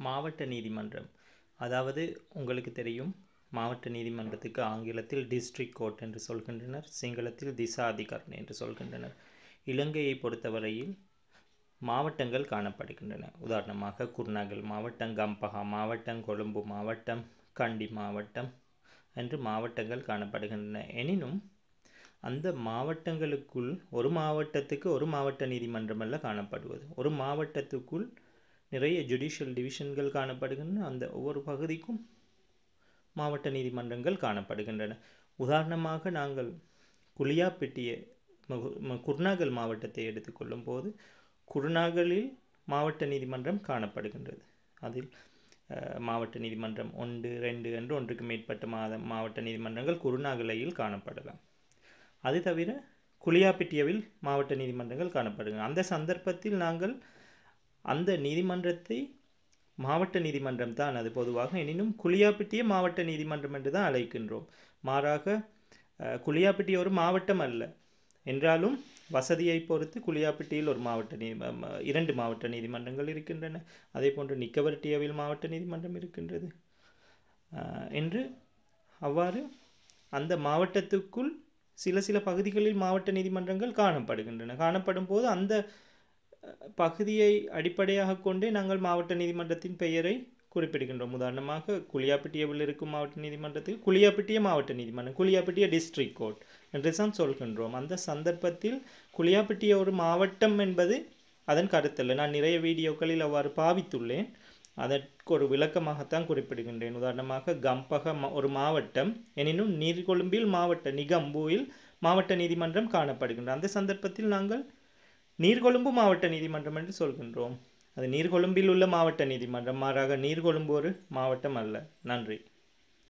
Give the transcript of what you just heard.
மாவட்ட நீதிமன்றம். அதாவது உங்களுக்கு தெரியும் மாவட்ட நீதிமன்றத்துக்கு ஆங்கிலத்தில் டிஸ்ட்ரிக்ட் கோர்ட் என்று சொல்கின்றனர் சிங்களத்தில் திசா என்று சொல்கின்றனர். இலங்கையை பொறுத்தவரையில் மாவட்டங்கள் காணப்படுகின்றன. உதாரணமாக குர்நாகல் மாவட்டம் கம்பஹா மாவட்டம் கொழும்பு மாவட்டம் கண்டி மாவட்டம் என்று மாவட்டங்கள் காணப்படுகின்றன. எனினும் அந்த மாவட்டங்களுக்குள் ஒரு மாவட்டத்துக்கு ஒரு மாவட்ட நீதிமன்றம் அல்ல காணப்படுவது. ஒரு மாவட்டத்துக்குள் நிறைய ஜுடிஷியல் டிவிஷன்கள் காணப்படுகின்றன. அந்த ஒவ்வொரு பகுதிக்கும் மாவட்ட நீதிமன்றங்கள் காணப்படுகின்றன. உதாரணமாக நாங்கள் குளியாப்பிட்டிய குருநாகல் மாவட்டத்தை எடுத்துக்கொள்ளும் போது குருநாகலில் மாவட்ட நீதிமன்றம் காணப்படுகின்றது. அதில் மாவட்ட நீதிமன்றம் ஒன்று ரெண்டு என்று ஒன்றுக்கு மேற்பட்ட மாத மாவட்ட நீதிமன்றங்கள் குருநாகலையில் காணப்படலாம். அது தவிர குளியாப்பிட்டியவில் மாவட்ட நீதிமன்றங்கள் காணப்படுகின்றன. அந்த சந்தர்ப்பத்தில் நாங்கள் அந்த நீதிமன்றத்தை மாவட்ட நீதிமன்றம் தான் அது பொதுவாக எனினும் குளியாப்பிட்டிய மாவட்ட நீதிமன்றம் என்று தான் அழைக்கின்றோம். மாறாக குளியாப்பிட்டி ஒரு மாவட்டம் அல்ல. என்றாலும் வசதியை பொறுத்து குளியாப்பிட்டியில் ஒரு மாவட்ட நீதி இரண்டு மாவட்ட நீதிமன்றங்கள் இருக்கின்றன. அதே போன்று நிக்கவர்டியாவில் மாவட்ட நீதிமன்றம் இருக்கின்றது. என்று அவ்வாறு அந்த மாவட்டத்துக்குள் சில சில பகுதிகளில் மாவட்ட நீதிமன்றங்கள் காணப்படுகின்றன. காணப்படும் போது அந்த பகுதியை அடிப்படையாக கொண்டே நாங்கள் மாவட்ட நீதிமன்றத்தின் பெயரை குறிப்பிடுகின்றோம். உதாரணமாக குளியாப்பிட்டியவில் இருக்கும் மாவட்ட நீதிமன்றத்தில் குளியாப்பிட்டிய மாவட்ட நீதிமன்றம் குளியாப்பிட்டிய டிஸ்ட்ரிக்ட் கோர்ட் என்று தான் சொல்கின்றோம். அந்த சந்தர்ப்பத்தில் குளியாப்பிட்டிய ஒரு மாவட்டம் என்பது அதன் கருத்தல்ல. நான் நிறைய வீடியோக்களில் அவ்வாறு பாவித்துள்ளேன். அதற்கு ஒரு விளக்கமாகத்தான் குறிப்பிடுகின்றேன். உதாரணமாக கம்பக ஒரு மாவட்டம் எனினும் நீர்கொழும்பில் மாவட்ட நிகம்புவில் மாவட்ட நீதிமன்றம் காணப்படுகின்றன அந்த சந்தர்ப்பத்தில் நாங்கள் நீர்கொழும்பு மாவட்ட நீதிமன்றம் என்று சொல்கின்றோம். அது நீர்கொழும்பில் உள்ள மாவட்ட நீதிமன்றம். மாறாக நீர்கொழும்பு ஒரு மாவட்டம் அல்ல. நன்றி.